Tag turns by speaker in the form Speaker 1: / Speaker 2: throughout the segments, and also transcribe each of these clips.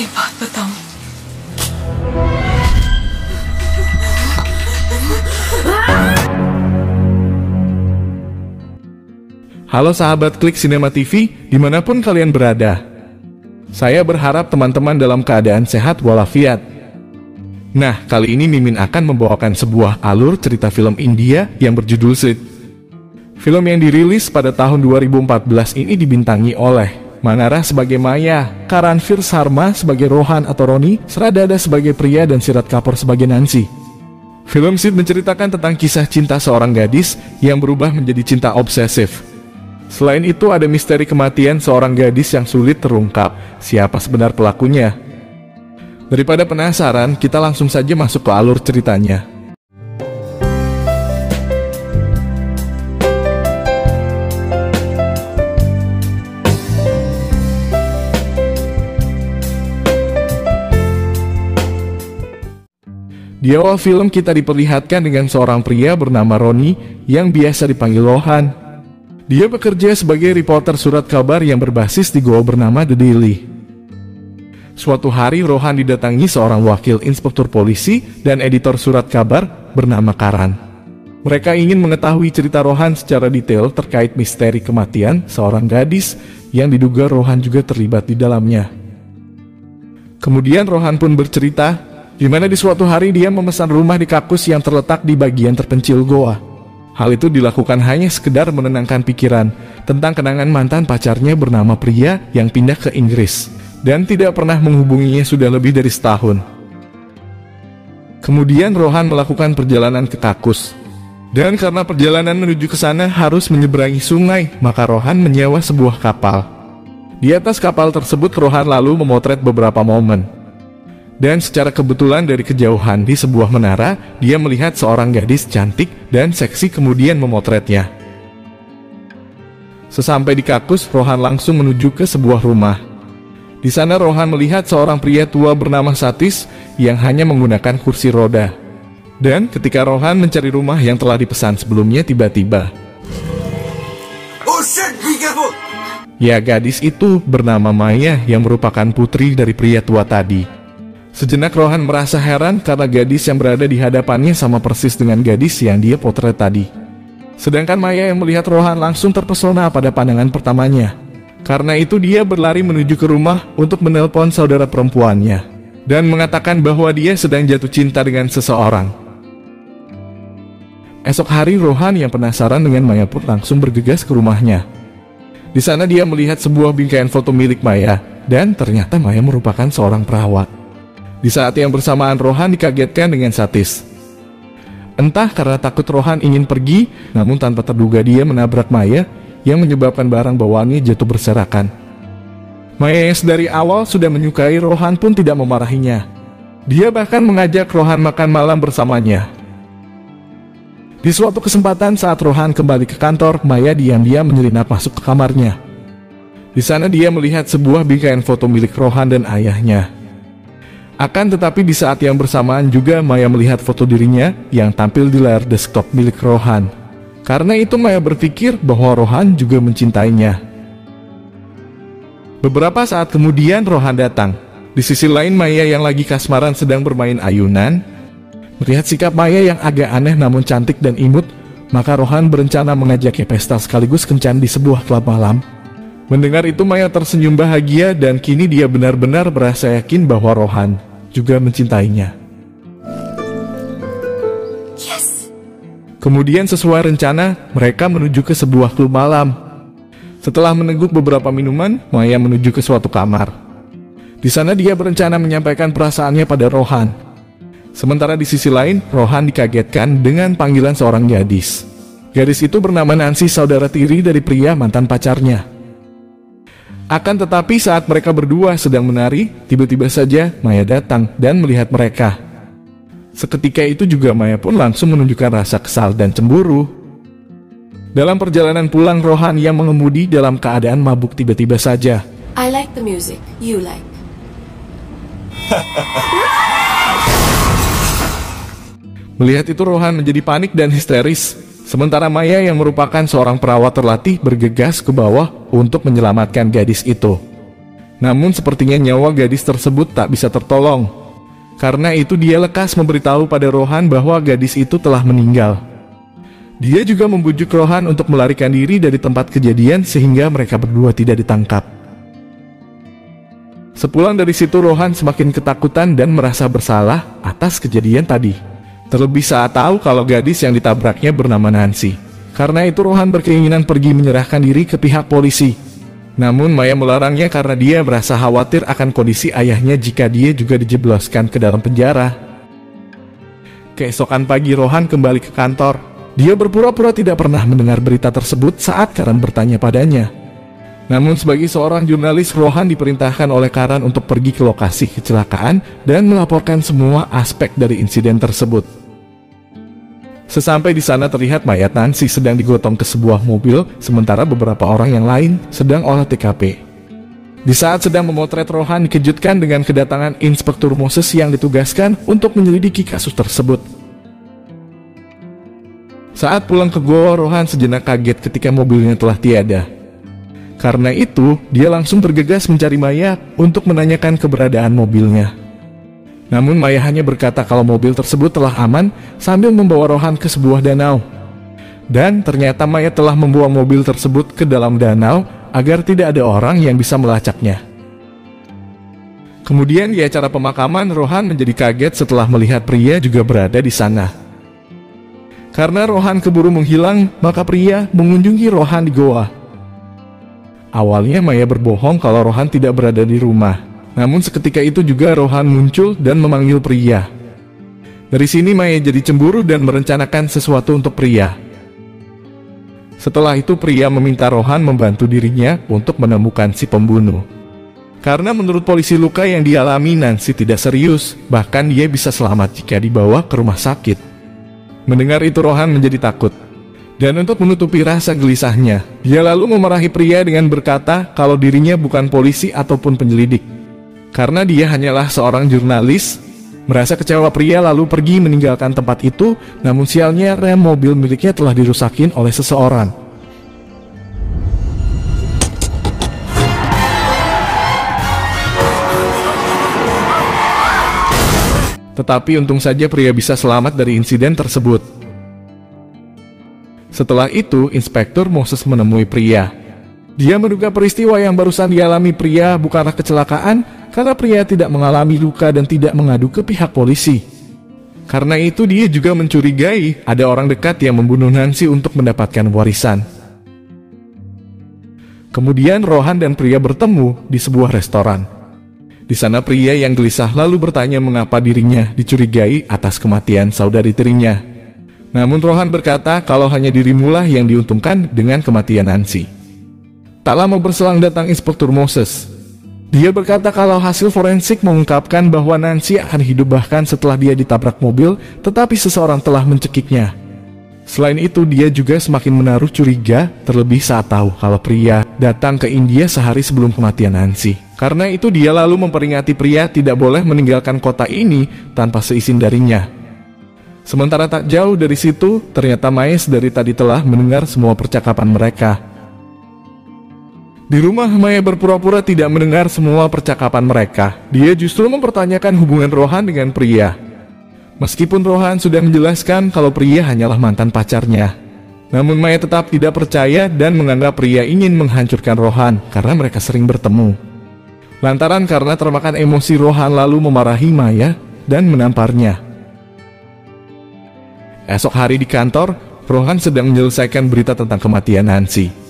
Speaker 1: एक बात बताऊं
Speaker 2: Halo sahabat Klik Cinema TV, dimanapun kalian berada. Saya berharap teman-teman dalam keadaan sehat walafiat. Nah, kali ini Mimin akan membawakan sebuah alur cerita film India yang berjudul Sid. Film yang dirilis pada tahun 2014 ini dibintangi oleh Manara sebagai Maya, Karanvir Sarma sebagai Rohan atau Roni, Sradada sebagai pria dan Sirat Kapor sebagai Nancy. Film Sid menceritakan tentang kisah cinta seorang gadis yang berubah menjadi cinta obsesif. Selain itu ada misteri kematian seorang gadis yang sulit terungkap siapa sebenar pelakunya. Daripada penasaran, kita langsung saja masuk ke alur ceritanya. Di awal film kita diperlihatkan dengan seorang pria bernama Roni yang biasa dipanggil Lohan. Dia bekerja sebagai reporter surat kabar yang berbasis di goa bernama The Daily. Suatu hari Rohan didatangi seorang wakil inspektur polisi dan editor surat kabar bernama Karan. Mereka ingin mengetahui cerita Rohan secara detail terkait misteri kematian seorang gadis yang diduga Rohan juga terlibat di dalamnya. Kemudian Rohan pun bercerita di mana di suatu hari dia memesan rumah di kakus yang terletak di bagian terpencil goa. Hal itu dilakukan hanya sekedar menenangkan pikiran tentang kenangan mantan pacarnya bernama pria yang pindah ke Inggris dan tidak pernah menghubunginya sudah lebih dari setahun. Kemudian Rohan melakukan perjalanan ke Kakus. Dan karena perjalanan menuju ke sana harus menyeberangi sungai, maka Rohan menyewa sebuah kapal. Di atas kapal tersebut Rohan lalu memotret beberapa momen. Dan secara kebetulan dari kejauhan di sebuah menara, dia melihat seorang gadis cantik dan seksi kemudian memotretnya. Sesampai di kakus, Rohan langsung menuju ke sebuah rumah. Di sana Rohan melihat seorang pria tua bernama Satis yang hanya menggunakan kursi roda. Dan ketika Rohan mencari rumah yang telah dipesan sebelumnya tiba-tiba. Ya gadis itu bernama Maya yang merupakan putri dari pria tua tadi. Sejenak Rohan merasa heran karena gadis yang berada di hadapannya sama persis dengan gadis yang dia potret tadi. Sedangkan Maya yang melihat Rohan langsung terpesona pada pandangan pertamanya. Karena itu dia berlari menuju ke rumah untuk menelpon saudara perempuannya dan mengatakan bahwa dia sedang jatuh cinta dengan seseorang. Esok hari Rohan yang penasaran dengan Maya pun langsung bergegas ke rumahnya. Di sana dia melihat sebuah bingkaian foto milik Maya dan ternyata Maya merupakan seorang perawat. Di saat yang bersamaan Rohan dikagetkan dengan Satis. Entah karena takut Rohan ingin pergi, namun tanpa terduga dia menabrak Maya yang menyebabkan barang bawaannya jatuh berserakan. Maya yang sedari awal sudah menyukai Rohan pun tidak memarahinya. Dia bahkan mengajak Rohan makan malam bersamanya. Di suatu kesempatan saat Rohan kembali ke kantor, Maya diam-diam menyelinap masuk ke kamarnya. Di sana dia melihat sebuah bingkaian foto milik Rohan dan ayahnya. Akan tetapi di saat yang bersamaan juga Maya melihat foto dirinya yang tampil di layar desktop milik Rohan. Karena itu Maya berpikir bahwa Rohan juga mencintainya. Beberapa saat kemudian Rohan datang. Di sisi lain Maya yang lagi kasmaran sedang bermain ayunan. Melihat sikap Maya yang agak aneh namun cantik dan imut, maka Rohan berencana mengajaknya pesta sekaligus kencan di sebuah klub malam. Mendengar itu Maya tersenyum bahagia dan kini dia benar-benar merasa yakin bahwa Rohan juga mencintainya.
Speaker 1: Yes!
Speaker 2: Kemudian sesuai rencana, mereka menuju ke sebuah klub malam. Setelah meneguk beberapa minuman, Maya menuju ke suatu kamar. Di sana dia berencana menyampaikan perasaannya pada Rohan. Sementara di sisi lain, Rohan dikagetkan dengan panggilan seorang gadis. Gadis itu bernama Nancy, saudara tiri dari pria mantan pacarnya. Akan tetapi saat mereka berdua sedang menari, tiba-tiba saja Maya datang dan melihat mereka. Seketika itu juga Maya pun langsung menunjukkan rasa kesal dan cemburu. Dalam perjalanan pulang, Rohan yang mengemudi dalam keadaan mabuk tiba-tiba saja.
Speaker 1: I like the music. You like.
Speaker 2: Melihat itu Rohan menjadi panik dan histeris. Sementara Maya yang merupakan seorang perawat terlatih bergegas ke bawah untuk menyelamatkan gadis itu. Namun sepertinya nyawa gadis tersebut tak bisa tertolong. Karena itu dia lekas memberitahu pada Rohan bahwa gadis itu telah meninggal. Dia juga membujuk Rohan untuk melarikan diri dari tempat kejadian sehingga mereka berdua tidak ditangkap. Sepulang dari situ Rohan semakin ketakutan dan merasa bersalah atas kejadian tadi. Terlebih saat tahu kalau gadis yang ditabraknya bernama Nancy. Karena itu Rohan berkeinginan pergi menyerahkan diri ke pihak polisi. Namun Maya melarangnya karena dia merasa khawatir akan kondisi ayahnya jika dia juga dijebloskan ke dalam penjara. Keesokan pagi Rohan kembali ke kantor. Dia berpura-pura tidak pernah mendengar berita tersebut saat Karan bertanya padanya. Namun sebagai seorang jurnalis, Rohan diperintahkan oleh Karan untuk pergi ke lokasi kecelakaan dan melaporkan semua aspek dari insiden tersebut. Sesampai di sana terlihat mayat Nancy sedang digotong ke sebuah mobil, sementara beberapa orang yang lain sedang olah TKP. Di saat sedang memotret Rohan dikejutkan dengan kedatangan Inspektur Moses yang ditugaskan untuk menyelidiki kasus tersebut. Saat pulang ke Goa, Rohan sejenak kaget ketika mobilnya telah tiada. Karena itu, dia langsung bergegas mencari Maya untuk menanyakan keberadaan mobilnya. Namun Maya hanya berkata kalau mobil tersebut telah aman sambil membawa Rohan ke sebuah danau. Dan ternyata Maya telah membuang mobil tersebut ke dalam danau agar tidak ada orang yang bisa melacaknya. Kemudian di acara pemakaman, Rohan menjadi kaget setelah melihat pria juga berada di sana. Karena Rohan keburu menghilang, maka pria mengunjungi Rohan di goa. Awalnya Maya berbohong kalau Rohan tidak berada di rumah. Namun seketika itu juga Rohan muncul dan memanggil pria. Dari sini Maya jadi cemburu dan merencanakan sesuatu untuk pria. Setelah itu pria meminta Rohan membantu dirinya untuk menemukan si pembunuh. Karena menurut polisi luka yang dialami Nancy tidak serius, bahkan dia bisa selamat jika dibawa ke rumah sakit. Mendengar itu Rohan menjadi takut. Dan untuk menutupi rasa gelisahnya, dia lalu memarahi pria dengan berkata kalau dirinya bukan polisi ataupun penyelidik. Karena dia hanyalah seorang jurnalis, merasa kecewa pria lalu pergi meninggalkan tempat itu, namun sialnya rem mobil miliknya telah dirusakin oleh seseorang. Tetapi untung saja pria bisa selamat dari insiden tersebut. Setelah itu, Inspektur Moses menemui pria. Dia menduga peristiwa yang barusan dialami pria bukanlah kecelakaan, karena pria tidak mengalami luka dan tidak mengadu ke pihak polisi. Karena itu dia juga mencurigai ada orang dekat yang membunuh Nancy untuk mendapatkan warisan. Kemudian Rohan dan pria bertemu di sebuah restoran. Di sana pria yang gelisah lalu bertanya mengapa dirinya dicurigai atas kematian saudari tirinya. Namun Rohan berkata kalau hanya dirimulah yang diuntungkan dengan kematian Nancy. Tak lama berselang datang Inspektur Moses dia berkata kalau hasil forensik mengungkapkan bahwa Nancy akan hidup bahkan setelah dia ditabrak mobil, tetapi seseorang telah mencekiknya. Selain itu, dia juga semakin menaruh curiga, terlebih saat tahu kalau pria datang ke India sehari sebelum kematian Nancy. Karena itu, dia lalu memperingati pria tidak boleh meninggalkan kota ini tanpa seizin darinya. Sementara tak jauh dari situ, ternyata Mais dari tadi telah mendengar semua percakapan mereka. Di rumah Maya berpura-pura tidak mendengar semua percakapan mereka. Dia justru mempertanyakan hubungan Rohan dengan pria. Meskipun Rohan sudah menjelaskan kalau pria hanyalah mantan pacarnya. Namun Maya tetap tidak percaya dan menganggap pria ingin menghancurkan Rohan karena mereka sering bertemu. Lantaran karena termakan emosi Rohan lalu memarahi Maya dan menamparnya. Esok hari di kantor, Rohan sedang menyelesaikan berita tentang kematian Nancy.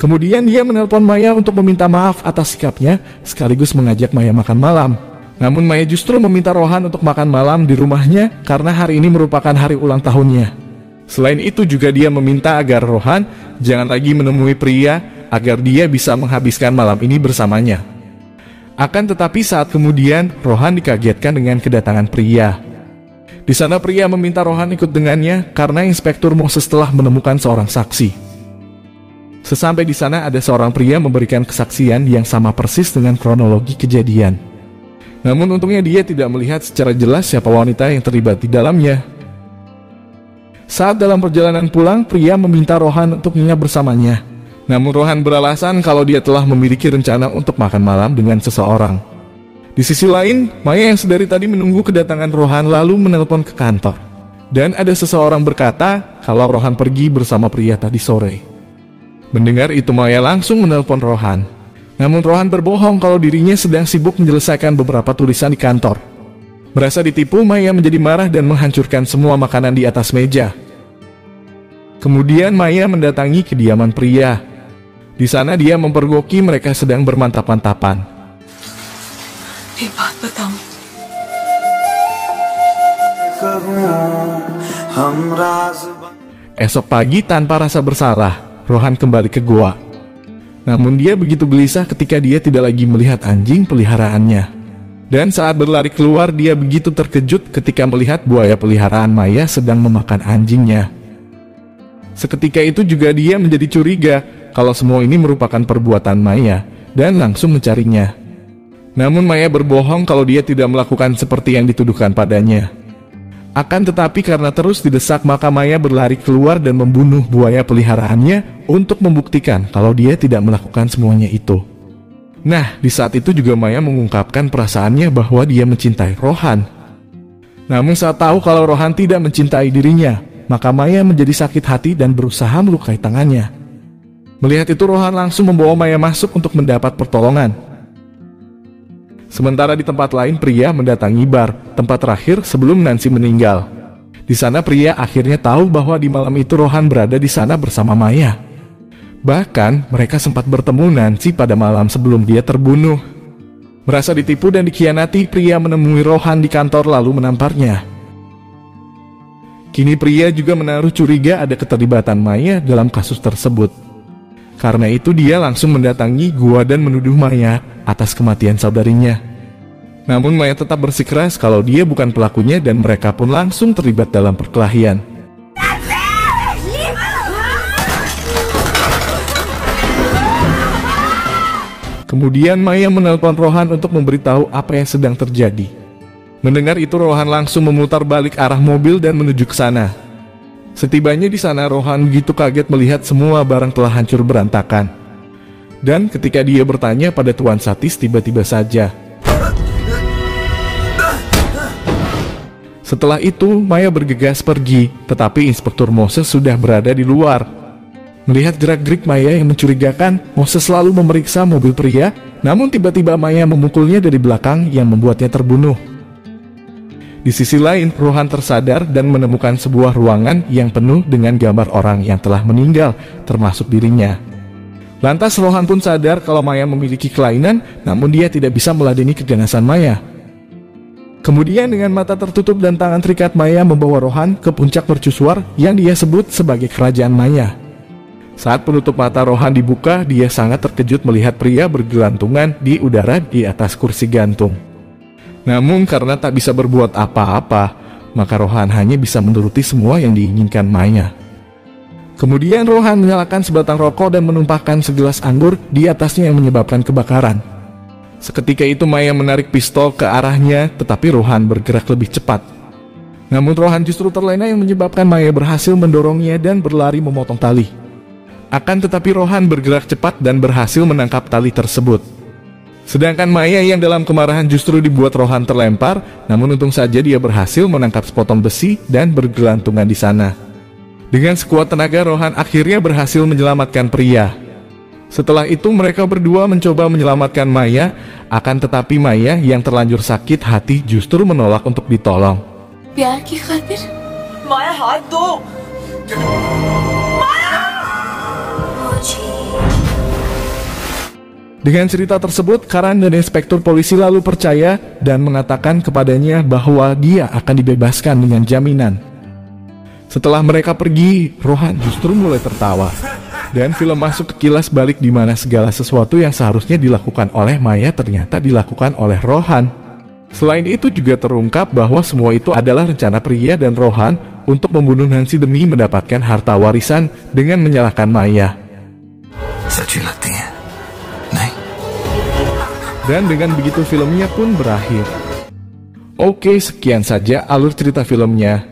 Speaker 2: Kemudian dia menelpon Maya untuk meminta maaf atas sikapnya, sekaligus mengajak Maya makan malam. Namun Maya justru meminta Rohan untuk makan malam di rumahnya karena hari ini merupakan hari ulang tahunnya. Selain itu juga dia meminta agar Rohan jangan lagi menemui pria agar dia bisa menghabiskan malam ini bersamanya. Akan tetapi saat kemudian Rohan dikagetkan dengan kedatangan pria. Di sana pria meminta Rohan ikut dengannya karena Inspektur Moses telah menemukan seorang saksi. Sesampai di sana ada seorang pria memberikan kesaksian yang sama persis dengan kronologi kejadian. Namun untungnya dia tidak melihat secara jelas siapa wanita yang terlibat di dalamnya. Saat dalam perjalanan pulang, pria meminta Rohan untuk menginap bersamanya. Namun Rohan beralasan kalau dia telah memiliki rencana untuk makan malam dengan seseorang. Di sisi lain, Maya yang sedari tadi menunggu kedatangan Rohan lalu menelpon ke kantor. Dan ada seseorang berkata kalau Rohan pergi bersama pria tadi sore. Mendengar itu Maya langsung menelpon Rohan. Namun Rohan berbohong kalau dirinya sedang sibuk menyelesaikan beberapa tulisan di kantor. Merasa ditipu, Maya menjadi marah dan menghancurkan semua makanan di atas meja. Kemudian Maya mendatangi kediaman pria. Di sana dia mempergoki mereka sedang bermantap-mantapan. Esok pagi tanpa rasa bersalah, Rohan kembali ke gua. Namun dia begitu gelisah ketika dia tidak lagi melihat anjing peliharaannya. Dan saat berlari keluar, dia begitu terkejut ketika melihat buaya peliharaan Maya sedang memakan anjingnya. Seketika itu juga dia menjadi curiga kalau semua ini merupakan perbuatan Maya dan langsung mencarinya. Namun Maya berbohong kalau dia tidak melakukan seperti yang dituduhkan padanya. Akan tetapi karena terus didesak maka Maya berlari keluar dan membunuh buaya peliharaannya untuk membuktikan kalau dia tidak melakukan semuanya itu. Nah, di saat itu juga Maya mengungkapkan perasaannya bahwa dia mencintai Rohan. Namun saat tahu kalau Rohan tidak mencintai dirinya, maka Maya menjadi sakit hati dan berusaha melukai tangannya. Melihat itu Rohan langsung membawa Maya masuk untuk mendapat pertolongan. Sementara di tempat lain pria mendatangi bar, tempat terakhir sebelum Nancy meninggal. Di sana pria akhirnya tahu bahwa di malam itu Rohan berada di sana bersama Maya. Bahkan mereka sempat bertemu Nancy pada malam sebelum dia terbunuh. Merasa ditipu dan dikhianati, pria menemui Rohan di kantor lalu menamparnya. Kini pria juga menaruh curiga ada keterlibatan Maya dalam kasus tersebut. Karena itu dia langsung mendatangi gua dan menuduh Maya atas kematian saudarinya. Namun Maya tetap bersikeras kalau dia bukan pelakunya dan mereka pun langsung terlibat dalam perkelahian. Kemudian Maya menelpon Rohan untuk memberitahu apa yang sedang terjadi. Mendengar itu Rohan langsung memutar balik arah mobil dan menuju ke sana. Setibanya di sana Rohan begitu kaget melihat semua barang telah hancur berantakan. Dan ketika dia bertanya pada Tuan Satis tiba-tiba saja. Setelah itu Maya bergegas pergi, tetapi Inspektur Moses sudah berada di luar. Melihat gerak-gerik Maya yang mencurigakan, Moses selalu memeriksa mobil pria, namun tiba-tiba Maya memukulnya dari belakang yang membuatnya terbunuh. Di sisi lain, Rohan tersadar dan menemukan sebuah ruangan yang penuh dengan gambar orang yang telah meninggal, termasuk dirinya. Lantas Rohan pun sadar kalau Maya memiliki kelainan, namun dia tidak bisa meladeni keganasan Maya. Kemudian dengan mata tertutup dan tangan terikat Maya membawa Rohan ke puncak mercusuar yang dia sebut sebagai kerajaan Maya. Saat penutup mata Rohan dibuka, dia sangat terkejut melihat pria bergelantungan di udara di atas kursi gantung. Namun karena tak bisa berbuat apa-apa, maka Rohan hanya bisa menuruti semua yang diinginkan Maya. Kemudian Rohan menyalakan sebatang rokok dan menumpahkan segelas anggur di atasnya yang menyebabkan kebakaran. Seketika itu Maya menarik pistol ke arahnya, tetapi Rohan bergerak lebih cepat. Namun Rohan justru terlena yang menyebabkan Maya berhasil mendorongnya dan berlari memotong tali. Akan tetapi Rohan bergerak cepat dan berhasil menangkap tali tersebut. Sedangkan Maya yang dalam kemarahan justru dibuat Rohan terlempar, namun untung saja dia berhasil menangkap sepotong besi dan bergelantungan di sana. Dengan sekuat tenaga, Rohan akhirnya berhasil menyelamatkan pria. Setelah itu mereka berdua mencoba menyelamatkan Maya, akan tetapi Maya yang terlanjur sakit hati justru menolak untuk ditolong.
Speaker 3: Maya,
Speaker 2: Dengan cerita tersebut, Karan dan Inspektur Polisi lalu percaya dan mengatakan kepadanya bahwa dia akan dibebaskan dengan jaminan. Setelah mereka pergi, Rohan justru mulai tertawa. Dan film masuk ke kilas balik di mana segala sesuatu yang seharusnya dilakukan oleh Maya ternyata dilakukan oleh Rohan. Selain itu juga terungkap bahwa semua itu adalah rencana pria dan Rohan untuk membunuh Nancy demi mendapatkan harta warisan dengan menyalahkan Maya. Dan dengan begitu filmnya pun berakhir. Oke, sekian saja alur cerita filmnya.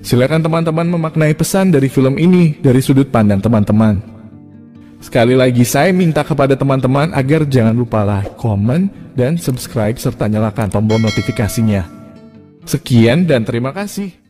Speaker 2: Silakan teman-teman memaknai pesan dari film ini dari sudut pandang teman-teman. Sekali lagi saya minta kepada teman-teman agar jangan lupa like, komen, dan subscribe serta nyalakan tombol notifikasinya. Sekian dan terima kasih.